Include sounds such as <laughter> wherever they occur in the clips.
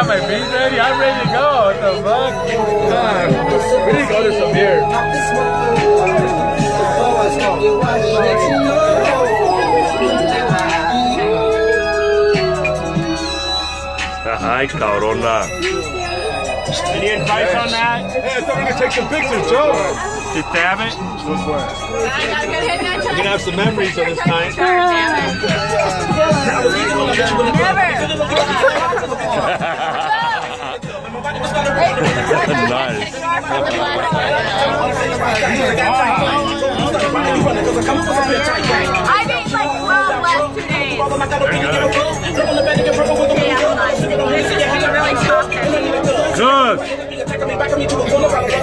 got my beats ready. I'm ready to go. What the fuck? God. We need to go to some beer. Ay, cabrona. Any advice on that? Hey, I thought we were gonna take some pictures, Joe. Just stab it. We're gonna have some memories of this time. I made like 12 last two days. Cook.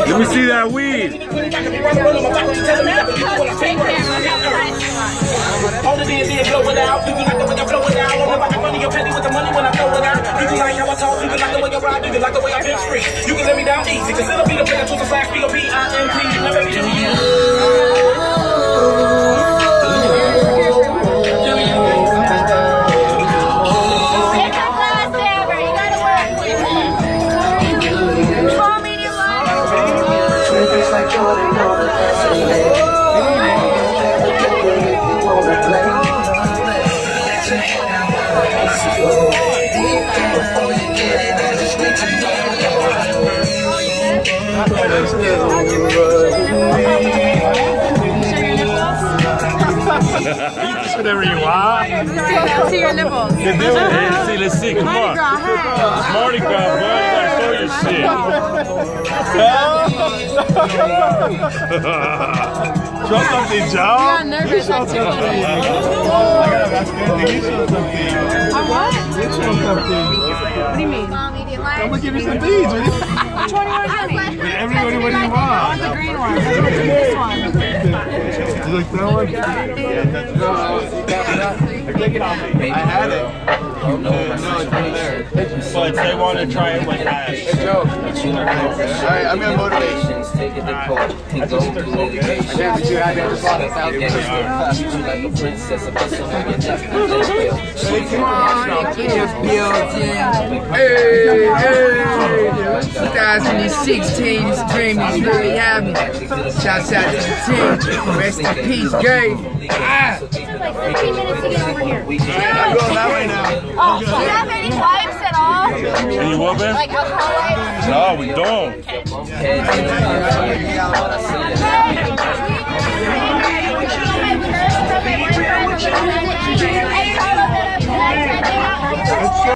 Let me see that weed. I talk? Do you like the way I ride? Do you like the way I pimp street? You can let me down easy. Cause it'll be the player to the slash B-O-P-I-M-P. Now baby, do you? Small, medium, large. Whatever you want. See, your nipples. Let's eh? see, let's see. Come Mardi Gras, hey. Mardi Gras, bro. You gotta show your shit. <laughs> Show something, Joe. I'm nervous. I'm too I'm what? What do you mean? I'm gonna give you some beads. 21 like that one? I had it. No, it's there. But they want to try it with hash. Hey, Joe. Alright, I'm gonna motivate you. I can't be too happy. I just lost a thousand Come on, in the building. Hey, hey. 2016 stream is really happening. Shouts out to the team. Rest in peace, Gabe. Ah. Like 15 minutes to get over here. I'm going that way now. Oh, do you have any wipes at all? And you what, man? Like alcohol wipes? No, we don't. Hey,